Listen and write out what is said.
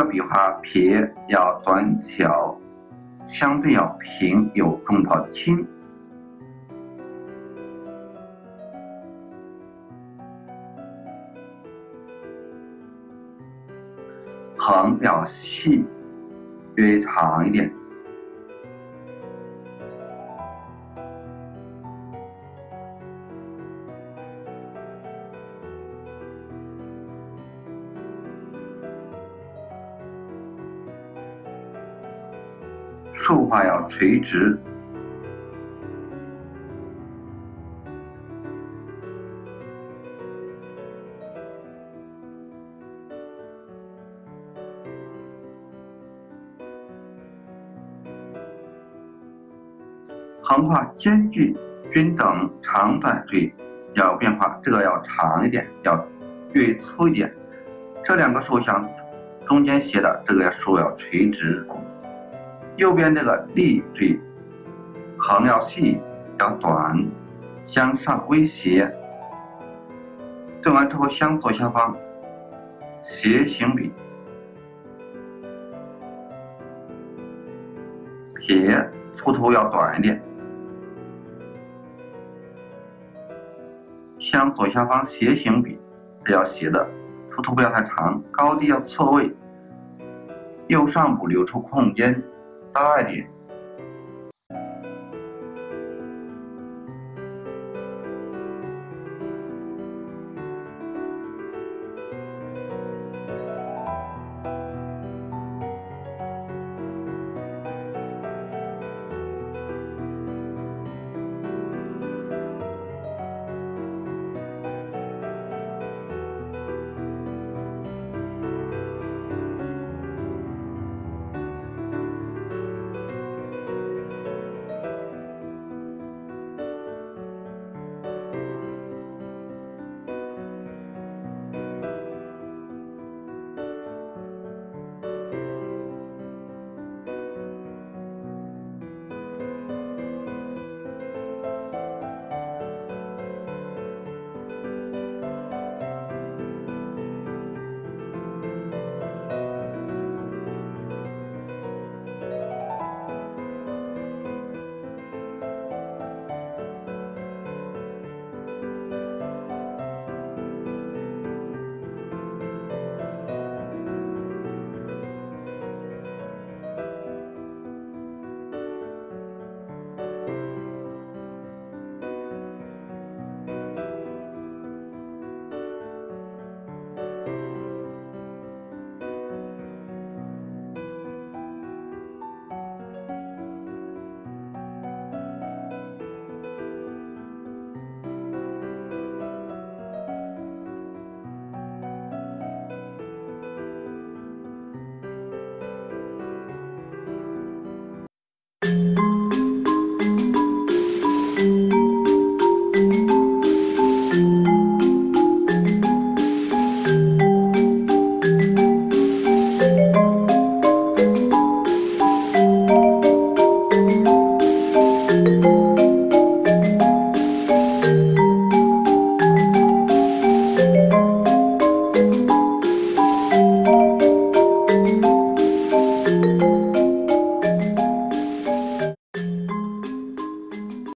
个笔画撇要短小，相对要平，有重到轻。横要细，略长一点。竖画要垂直，横画间距均等，长短缀要变化，这个要长一点，要略粗一点。这两个竖向中间斜的，这个竖要垂直。右边这个立缀，横要细，要短，向上微斜。正完之后，向左下方斜行笔，撇出头要短一点，向左下方斜行笔是要斜的，出头不要太长，高低要错位，右上部留出空间。大一点。